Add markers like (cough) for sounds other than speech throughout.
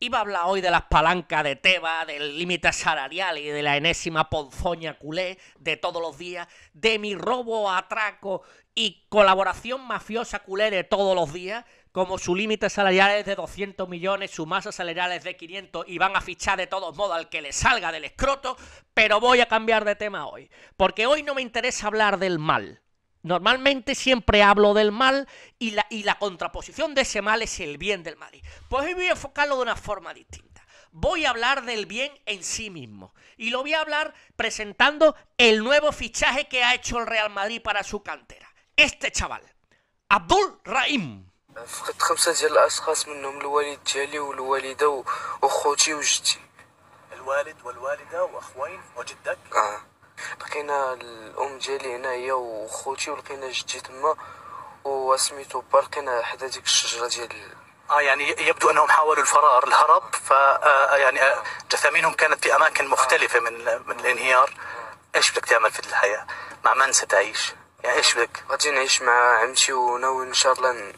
Iba a hablar hoy de las palancas de Teba, del límite salarial y de la enésima ponzoña culé de todos los días, de mi robo, atraco y colaboración mafiosa culé de todos los días, como su límite salarial es de 200 millones, su masa salarial es de 500 y van a fichar de todos modos al que le salga del escroto, pero voy a cambiar de tema hoy, porque hoy no me interesa hablar del mal. Normalmente siempre hablo del mal y la, y la contraposición de ese mal es el bien del Madrid. Pues hoy voy a enfocarlo de una forma distinta. Voy a hablar del bien en sí mismo. Y lo voy a hablar presentando el nuevo fichaje que ha hecho el Real Madrid para su cantera. Este chaval, Abdul Rahim. فقدت خمسة ديال الأشخاص منهم الوالد ديالي والوالدة و- وخوتي وجدتي الوالد والوالدة وأخوين وجدك اه لقينا الأم ديالي هنا هي وخوتي ولقينا جدي تما وسميتو با لقينا حدا ديك الشجرة ديال آه يعني يبدو أنهم حاولوا الفرار الهرب ف آه، يعني آه، جثامينهم كانت في أماكن مختلفة من من الانهيار إيش بدك تعمل في الحياة؟ مع من ستعيش؟ يعني إيش بدك؟ غادي نعيش مع عمتي وناوي إن شاء الله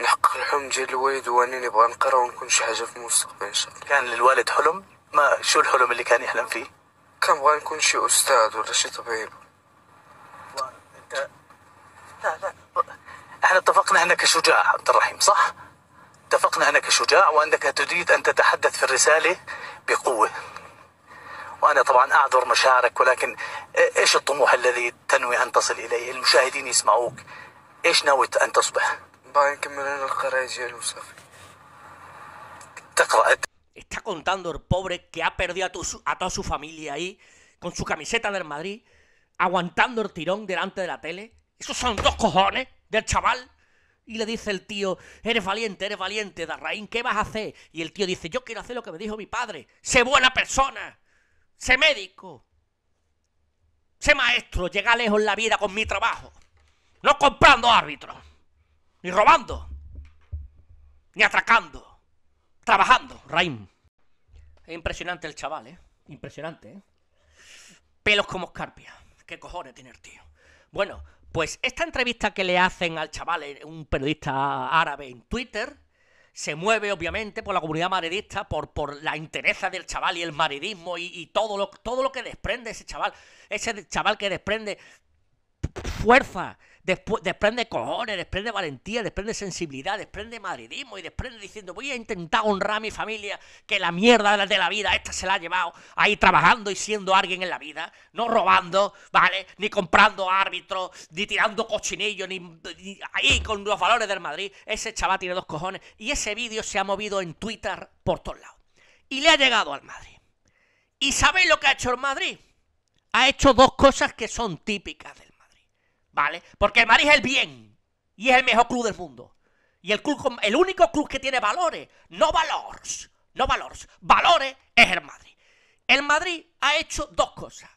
نحقق الحلم ديال الوالد واني نبغى نقرأ ونكون شي حاجة في المستقبل إن شاء الله كان للوالد حلم ما شو الحلم اللي كان يحلم فيه؟ كنبغى نكون شي أستاذ ولا شي طبيب انت لا لا إحنا اتفقنا أنك شجاع عبد الرحيم صح؟ اتفقنا أنك شجاع وأنك تريد أن تتحدث في الرسالة بقوة. وأنا طبعا أعذر مشاعرك ولكن إيش الطموح الذي تنوي أن تصل إليه؟ المشاهدين يسمعوك. إيش ناوي أن تصبح؟ باغي نكمل أنا القرايه ديالي وصافي تقرأ Está contando el pobre que ha perdido a, toda su familia ahí, con su camiseta del Madrid, aguantando el tirón delante de la tele. Esos son dos cojones del chaval. Y le dice el tío, eres valiente, eres valiente, Darraín, ¿qué vas a hacer? Y el tío dice, yo quiero hacer lo que me dijo mi padre. Sé buena persona. Sé médico. Sé maestro. Llega lejos en la vida con mi trabajo. No comprando árbitros. Ni robando. Ni atracando. Trabajando, Es impresionante el chaval, ¿eh? Impresionante, ¿eh? Pelos como escarpia. ¿Qué cojones tiene el tío? Bueno, pues esta entrevista que le hacen al chaval, eh, un periodista árabe en Twitter, se mueve obviamente por la comunidad madridista, por, por la interesa del chaval y el madridismo y, y todo, lo, todo lo que desprende ese chaval. Ese chaval que desprende fuerza, desprende cojones, desprende valentía, desprende sensibilidad, desprende madridismo y desprende diciendo voy a intentar honrar a mi familia que la mierda de la- de vida esta se la ha llevado ahí trabajando y siendo alguien en la vida, no robando, ¿vale? Ni comprando árbitros, ni tirando cochinillos, ni, ni ahí con los valores del Madrid. Ese chaval tiene dos cojones y ese vídeo se ha movido en Twitter por todos lados. Y le ha llegado al Madrid. ¿Y sabéis lo que ha hecho el Madrid? Ha hecho dos cosas que son típicas Madrid. ¿Vale? Porque el Madrid es el bien. Y es el mejor club del mundo. Y el club, el único club que tiene valores, no valores, no valores, valores es el Madrid. El Madrid ha hecho dos cosas.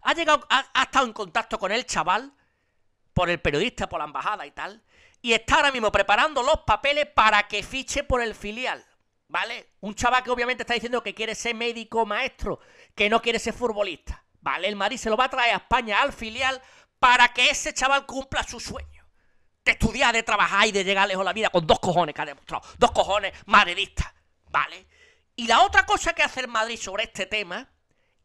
Ha llegado, ha, ha estado en contacto con el chaval, por el periodista, por la embajada y tal, y está ahora mismo preparando los papeles para que fiche por el filial. ¿Vale? Un chaval que obviamente está diciendo que quiere ser médico maestro, que no quiere ser futbolista. ¿Vale? El Madrid se lo va a traer a España al filial para que ese chaval cumpla su sueño. De estudiar, de trabajar y de llegar lejos la vida con dos cojones que ha demostrado. Dos cojones madridistas. ¿Vale? Y la otra cosa que hace el Madrid sobre este tema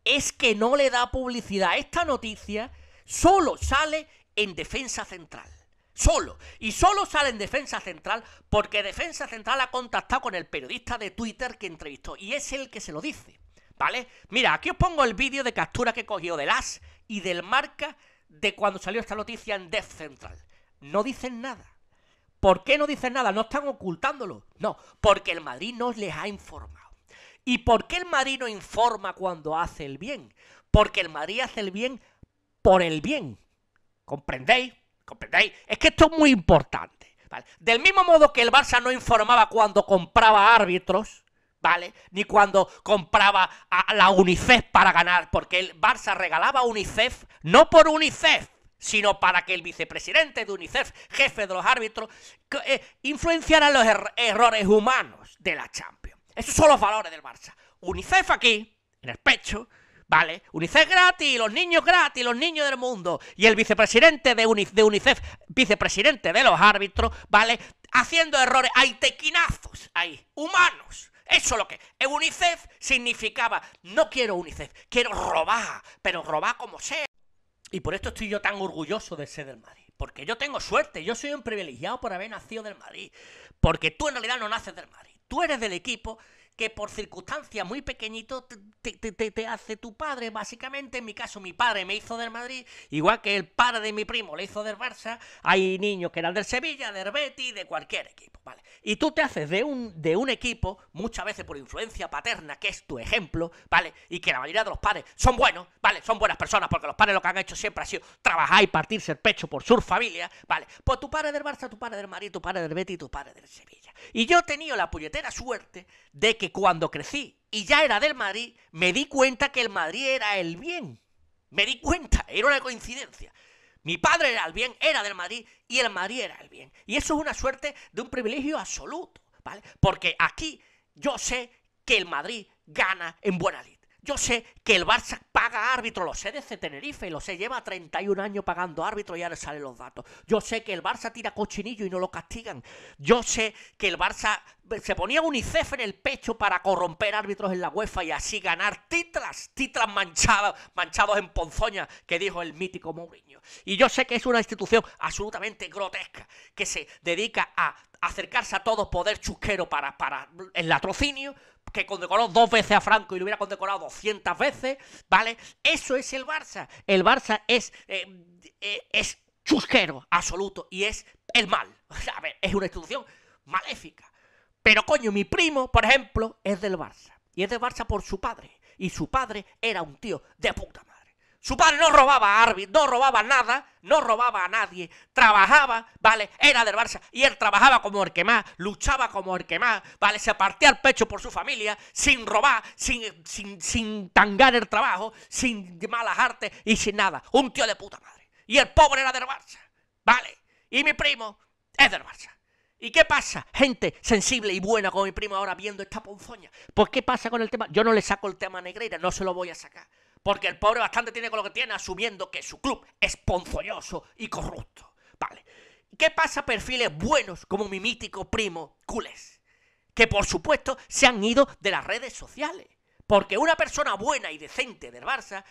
es que no le da publicidad. Esta noticia solo sale en Defensa Central. Solo. Y solo sale en Defensa Central porque Defensa Central ha contactado con el periodista de Twitter que entrevistó. Y es el que se lo dice. ¿Vale? Mira, aquí os pongo el vídeo de captura que cogió del AS y del marca de cuando salió esta noticia en Def Central. No dicen nada. ¿Por qué no dicen nada? No están ocultándolo. No, porque el Madrid no les ha informado. ¿Y por qué el Madrid no informa cuando hace el bien? Porque el Madrid hace el bien por el bien. ¿Comprendéis? ¿Comprendéis? Es que esto es muy importante. Del mismo modo que el Barça no informaba cuando compraba árbitros, ¿vale? Ni cuando compraba a la UNICEF para ganar, porque el Barça regalaba UNICEF no por UNICEF, sino para que el vicepresidente de UNICEF, jefe de los árbitros, eh, influenciara los er- errores humanos de la Champions. Esos son los valores del Barça. UNICEF aquí, en el pecho, ¿vale? UNICEF gratis, los niños gratis, los niños del mundo. Y el vicepresidente de, Uni- de UNICEF, vicepresidente de los árbitros, ¿vale? Haciendo errores, hay tequinazos ahí, humanos. Eso es lo que. es. UNICEF significaba, no quiero UNICEF, quiero robar, pero robar como sea. Y por esto estoy yo tan orgulloso de ser del Madrid. Porque yo tengo suerte, yo soy un privilegiado por haber nacido del Madrid. Porque tú en realidad no naces del Madrid. Tú eres del equipo que por circunstancias muy pequeñitos te, hace tu padre, básicamente. En mi caso, mi padre me hizo del Madrid, igual que el padre de mi primo le hizo del Barça. Hay niños que eran del Sevilla, del Betis, de cualquier equipo, ¿vale? Y tú te haces de un, de un equipo, muchas veces por influencia paterna, que es tu ejemplo, ¿vale? Y que la mayoría de los padres son buenos, ¿vale? Son buenas personas, porque los padres lo que han hecho siempre ha sido trabajar y partirse el pecho por su familia, ¿vale? Pues tu padre del Barça, tu padre del Madrid, tu padre del Betis tu padre del Sevilla. Y yo he tenido la puñetera suerte de que cuando crecí y ya era del Madrid, me di cuenta que el Madrid era el bien. Me di cuenta, era una coincidencia. Mi padre era el bien, era del Madrid y el Madrid era el bien. Y eso es una suerte de un privilegio absoluto, ¿vale? Porque aquí yo sé que el Madrid gana en buena lid. Yo sé que el Barça paga árbitro, lo sé desde Tenerife, lo sé, lleva 31 años pagando árbitro y ahora salen los datos. Yo sé que el Barça tira cochinillo y no lo castigan. Yo sé que el Barça se ponía UNICEF en el pecho para corromper árbitros en la UEFA y así ganar titlas, titlas manchadas, manchados en ponzoña, que dijo el mítico Mourinho. Y yo sé que es una institución absolutamente grotesca, que se dedica a acercarse a todo poder chusquero para, para el latrocinio, que condecoró dos veces a Franco y lo hubiera condecorado 200 veces, ¿vale? Eso es el Barça. El Barça es, eh, eh, es chusquero absoluto y es el mal. (laughs) A ver, es una institución maléfica. Pero coño, mi primo, por ejemplo, es del Barça. Y es del Barça por su padre. Y su padre era un tío de puta madre. Su padre no robaba árbitro, no robaba nada, no robaba a nadie, trabajaba, ¿vale? Era del Barça y él trabajaba como el que más, luchaba como el que más, ¿vale? Se partía el pecho por su familia, sin robar, sin, sin, sin tangar el trabajo, sin malas artes y sin nada. Un tío de puta madre. Y el pobre era del Barça, ¿vale? Y mi primo es del Barça. ¿Y qué pasa? Gente sensible y buena como mi primo ahora viendo esta ponzoña. Pues ¿qué pasa con el tema? Yo no le saco el tema a Negreira, no se lo voy a sacar. Porque el pobre bastante tiene con lo que tiene, asumiendo que su club es ponzoñoso y corrupto. Vale. ¿Qué pasa perfiles buenos como mi mítico primo Culés? Que por supuesto se han ido de las redes sociales. Porque una persona buena y decente del Barça,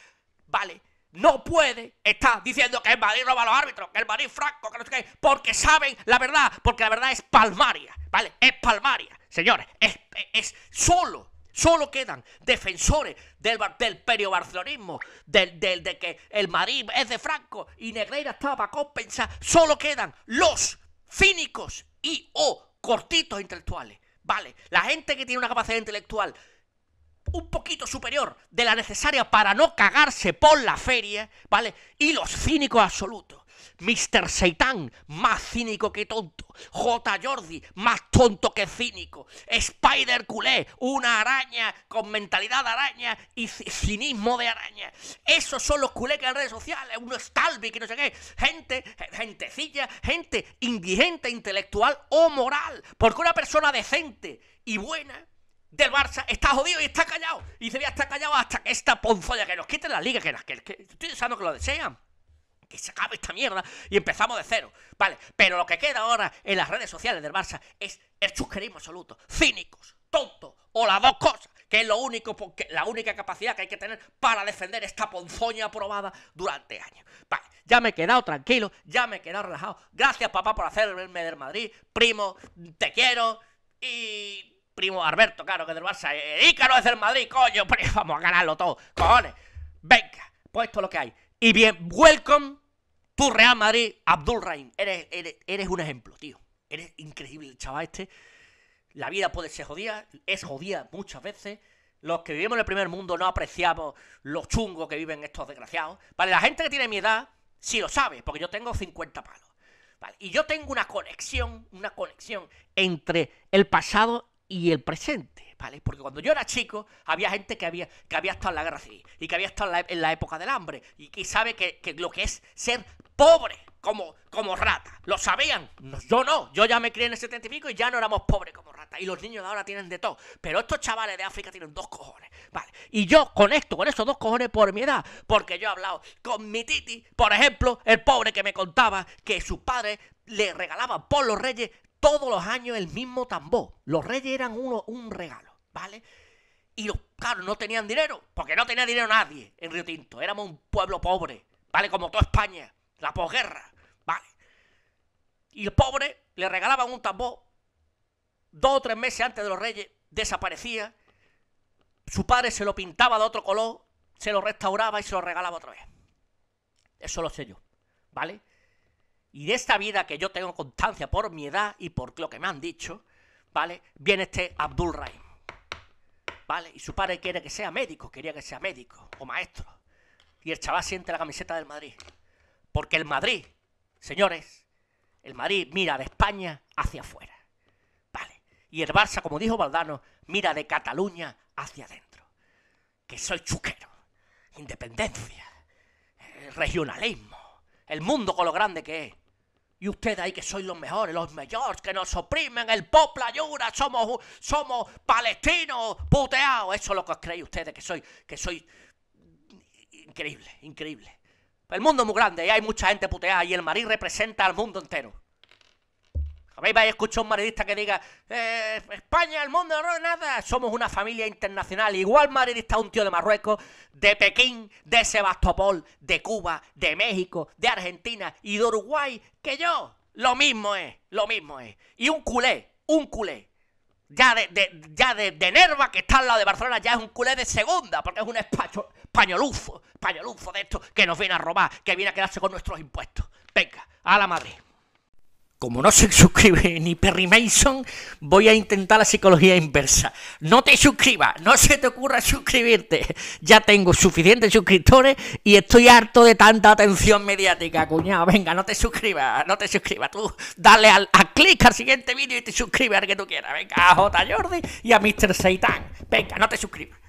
vale, no puede estar diciendo que el Madrid roba a los árbitros, que el Madrid franco, que no sé qué, porque saben la verdad, porque la verdad es palmaria, ¿vale? Es palmaria, señores, es, es, es solo, solo quedan defensores del, del periobarcelonismo, del, de que el Madrid es de Franco y Negreira estaba para compensar, solo quedan los cínicos y o cortitos intelectuales, ¿vale? La gente que tiene una capacidad intelectual un poquito superior de la necesaria para no cagarse por la feria, ¿vale? Y los cínicos absolutos. Mr. Seitan, más cínico que tonto. J. Jordi, más tonto que cínico. Spider Culé, una araña con mentalidad de araña y ci- cinismo de araña. Esos son los culés que en redes sociales, uno Stalby, que no sé qué. Gente, gentecilla, gente indigente, intelectual o moral. Porque una persona decente y buena del Barça está jodido y está callado. Y se ve estar callado hasta que esta ponzolla que nos quiten la liga, que, que, que estoy deseando que lo desean. Que se acabe esta mierda y empezamos de cero. Vale, pero lo que queda ahora en las redes sociales del Barça es el chusquerismo absoluto. Cínicos, tontos o las dos cosas. Que es lo único, porque la única capacidad que hay que tener para defender esta ponzoña aprobada durante años. Vale, ya me he quedado tranquilo, ya me he quedado relajado. Gracias, papá, por hacerme del Madrid. Primo, te quiero. Y primo Alberto, claro, que del Barça. Eh, Ícaro es del Madrid, coño. Pero vamos a ganarlo todo, cojones. Venga, pues esto es lo que hay. Y bien, welcome tu Real Madrid, Abdul Rahim. Eres, eres, eres un ejemplo, tío. Eres increíble chaval este. La vida puede ser jodida, es jodida muchas veces. Los que vivimos en el primer mundo no apreciamos lo chungo que viven estos desgraciados. Vale, la gente que tiene mi edad sí lo sabe, porque yo tengo 50 palos. Vale, y yo tengo una conexión, una conexión entre el pasado y el presente, ¿vale? Porque cuando yo era chico, había gente que había, que había estado en la guerra civil y que había estado en la, en la época del hambre y que sabe que, que lo que es ser pobre como, como rata. ¿Lo sabían? Yo no. Yo ya me crié en el 70 y pico y ya no éramos pobres como rata. Y los niños de ahora tienen de todo. Pero estos chavales de África tienen dos cojones, ¿vale? Y yo conecto con esos dos cojones por mi edad. Porque yo he hablado con mi titi, por ejemplo, el pobre que me contaba que sus padres le regalaban por los reyes todos los años el mismo tambor. Los reyes eran uno, un regalo. ¿vale? Y los, claro, no tenían dinero, porque no tenía dinero nadie en Río Tinto. Éramos un pueblo pobre, ¿vale? Como toda España, la posguerra, ¿vale? Y el pobre le regalaban un tambor dos o tres meses antes de los reyes, desaparecía. Su padre se lo pintaba de otro color, se lo restauraba y se lo regalaba otra vez. Eso lo sé yo, ¿vale? Y de esta vida que yo tengo constancia por mi edad y por lo que me han dicho, ¿vale? Viene este Abdul Rahim. ¿Vale? Y su padre quiere que sea médico, quería que sea médico o maestro. Y el chaval siente la camiseta del Madrid. Porque el Madrid, señores, el Madrid mira de España hacia afuera. ¿Vale? Y el Barça, como dijo Valdano, mira de Cataluña hacia adentro. Que soy chuquero. Independencia. eh, Regionalismo. El mundo con lo grande que es. Y ustedes ahí que sois los mejores, los mejores, que nos oprimen, el pop, la llora, somos, somos palestinos, puteados. Eso es lo que os ustedes, que sois, que sois increíble, increíble. El mundo es muy grande y hay mucha gente puteada y el Madrid representa al mundo entero. ¿Habéis vais a escuchar un madridista que diga eh, España, el mundo, no nada? Somos una familia internacional. Igual madridista un tío de Marruecos, de Pekín, de Sebastopol, de Cuba, de México, de Argentina y de Uruguay que yo. Lo mismo es, lo mismo es. Y un culé, un culé. Ya de, de- ya de, de Nerva, que está al lado de Barcelona, ya es un culé de segunda, porque es un españo, españoluzo, españoluzo de esto que nos viene a robar, que viene a quedarse con nuestros impuestos. Venga, a la Madrid. Como no se (laughs) suscribe ni Perry Mason, voy a intentar la psicología inversa. No te suscribas, no se te ocurra suscribirte. Ya tengo suficientes suscriptores y estoy harto de tanta atención mediática, cuñado. Venga, no te suscribas, no te suscribas. Tú dale al, a clic al siguiente vídeo y te suscribes al que tú quieras. Venga, a J. Jordi y a Mr. Seitan. Venga, no te suscribas.